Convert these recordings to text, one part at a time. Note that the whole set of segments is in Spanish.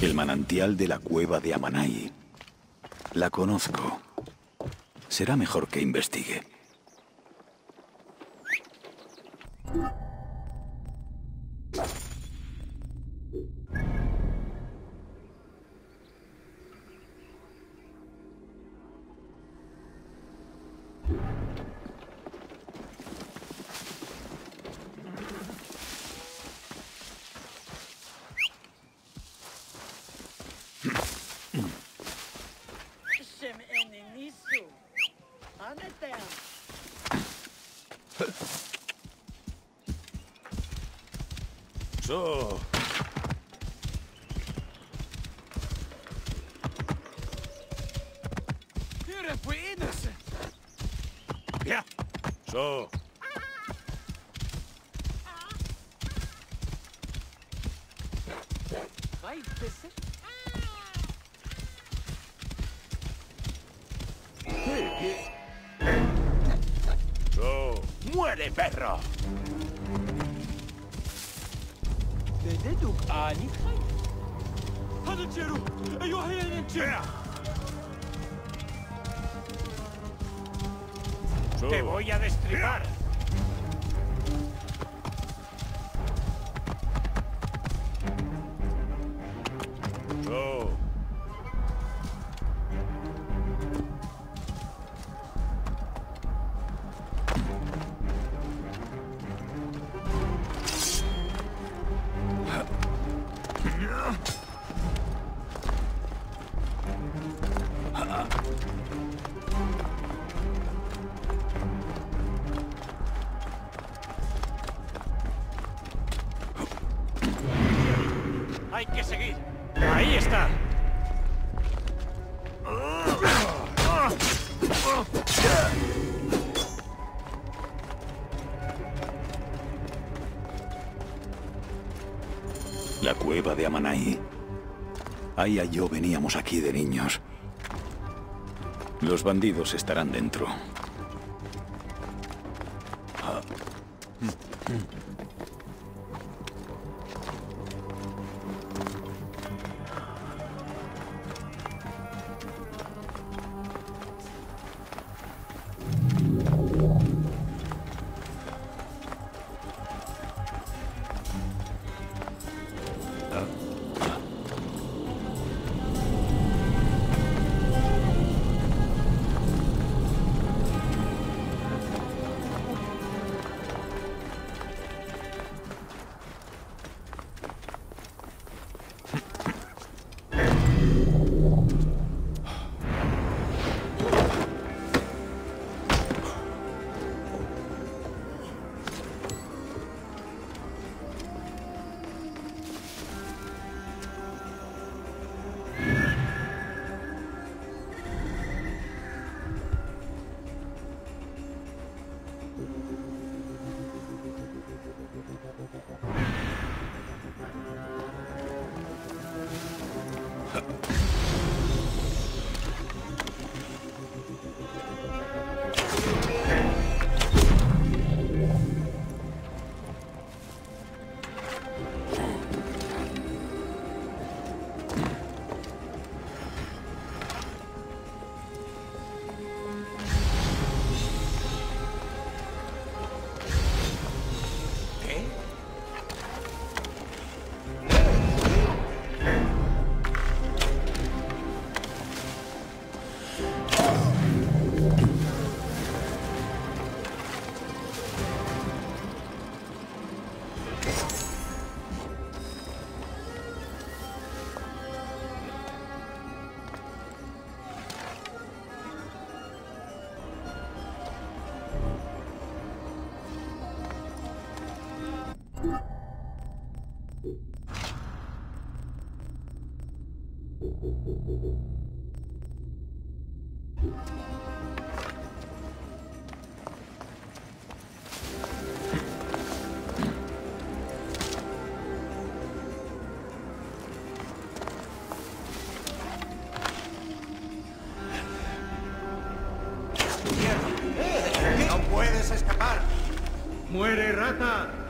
El manantial de la cueva de Amanai. La conozco. Será mejor que investigue. So. You're innocent. Yeah. So. de perro! ¡Te voy a destripar! La cueva de Amanai. Aya y yo veníamos aquí de niños. Los bandidos estarán dentro. った。¡Muere, rata!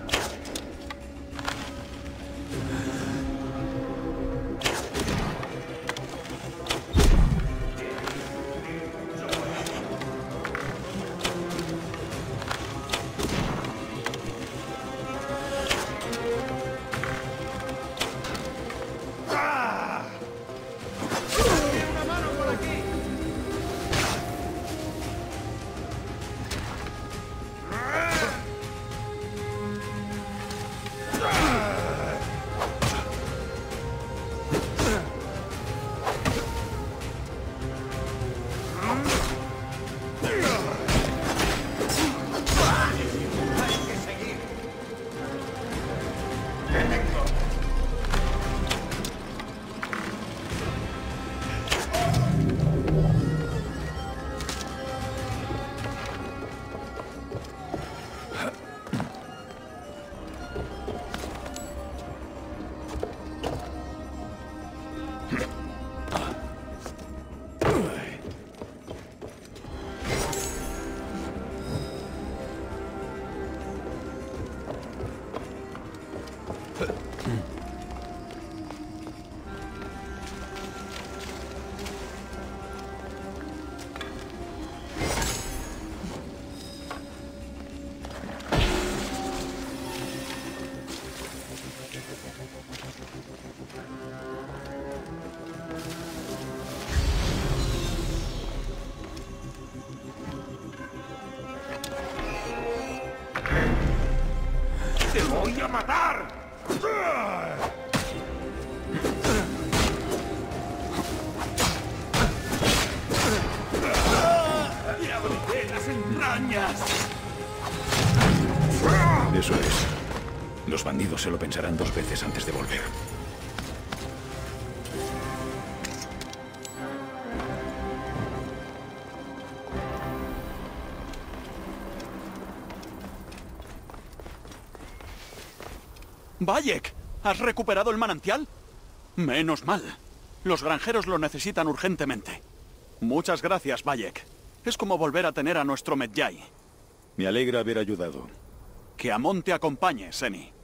Huh. Bandidos se lo pensarán dos veces antes de volver. Bayek, ¿has recuperado el manantial? Menos mal. Los granjeros lo necesitan urgentemente. Muchas gracias, Bayek. Es como volver a tener a nuestro Medjay. Me alegra haber ayudado. Que Amon te acompañe, Seni.